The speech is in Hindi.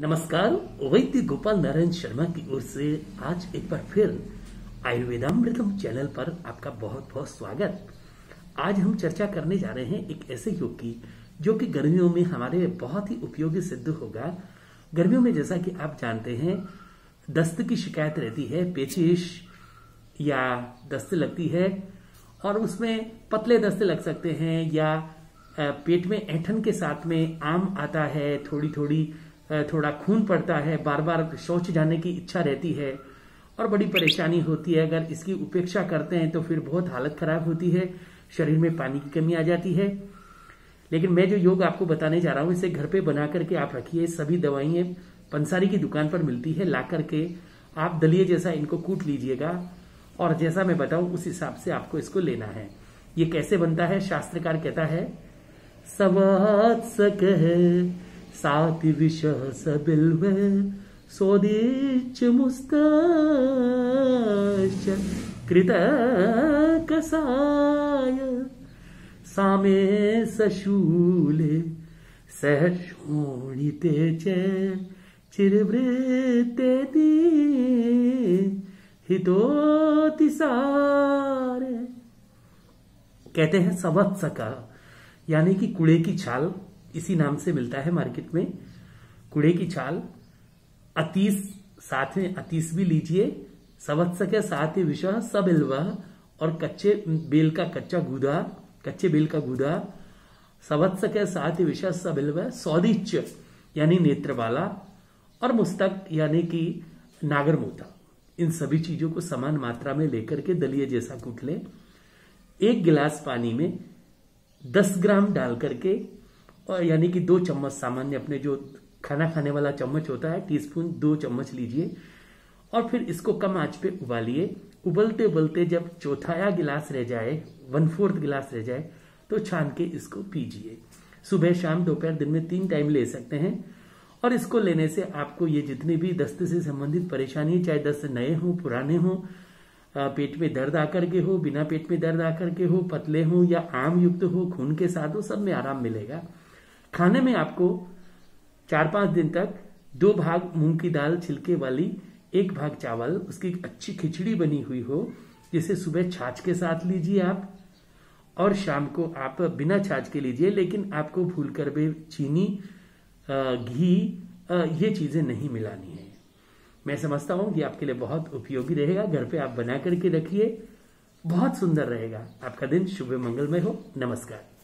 नमस्कार वैद्य गोपाल नारायण शर्मा की ओर से आज एक बार फिर आयुर्वेदामृतम चैनल पर आपका बहुत बहुत स्वागत। आज हम चर्चा करने जा रहे हैं एक ऐसे योग की जो कि गर्मियों में हमारे बहुत ही उपयोगी सिद्ध होगा। गर्मियों में जैसा कि आप जानते हैं, दस्त की शिकायत रहती है, पेचिश या दस्त लगती है और उसमें पतले दस्त लग सकते हैं या पेट में ऐठन के साथ में आम आता है थोड़ी थोड़ी थोड़ा खून पड़ता है बार बार शौच जाने की इच्छा रहती है और बड़ी परेशानी होती है। अगर इसकी उपेक्षा करते हैं तो फिर बहुत हालत खराब होती है, शरीर में पानी की कमी आ जाती है। लेकिन मैं जो योग आपको बताने जा रहा हूँ, इसे घर पे बना करके आप रखिए। सभी दवाइयाँ पंसारी की दुकान पर मिलती है, ला करके आप दलिए जैसा इनको कूट लीजिएगा और जैसा मैं बताऊँ, उस हिसाब से आपको इसको लेना है। ये कैसे बनता है? शास्त्रकार कहता है सवात्सक है सात विष सबिल्व सोदीच मुस्ताश। कृत कसाय सामे सशूले सहशोणिते चिरवृते हितोतिसार कहते हैं सवत्सका यानी कि कुड़े की छाल। इसी नाम से मिलता है मार्केट में। कुड़े की छाल अतीस साथ में अतीस भी लीजिए सवत्स के साथ ही विषय सबेलवा और कच्चे बेल का कच्चा गूदा, कच्चे बेल का गूदा। सवत्स के साथ ही विषय सबेलवा सौदिच यानी नेत्रवाला और मुस्तक यानी कि नागरमोता। इन सभी चीज़ों को समान मात्रा में लेकर के दलिए जैसा कूट ले। एक गिलास पानी में 10 ग्राम डाल करके यानी कि दो चम्मच सामान्य अपने जो खाना खाने वाला चम्मच होता है टीस्पून दो चम्मच लीजिए। और फिर इसको कम आँच पे उबालिए। उबलते उबलते जब चौथाया गिलास रह जाए वन फोर्थ गिलास रह जाए तो छान के इसको पीजिए। सुबह, शाम, दोपहर दिन में तीन टाइम ले सकते हैं। और इसको लेने से आपको ये जितने भी दस्त से संबंधित परेशानी, चाहे दस्त नए हो, पुराने हो पेट में दर्द आकर के हो, बिना पेट में दर्द आकर के हो, पतले हो या आम युक्त हो, खून के साथ हो, सब में आराम मिलेगा। खाने में आपको चार पाँच दिन तक दो भाग मूंग की दाल छिलके वाली, एक भाग चावल, उसकी अच्छी खिचड़ी बनी हुई हो, जिसे सुबह छाछ के साथ लीजिए आप, और शाम को आप बिना छाछ के लीजिए, लेकिन आपको भूल कर भी चीनी घी ये चीज़ें नहीं मिलानी है। मैं समझता हूँ कि आपके लिए बहुत उपयोगी रहेगा। घर पे आप बना करके रखिए। बहुत सुंदर रहेगा। आपका दिन शुभ मंगलमय हो। नमस्कार।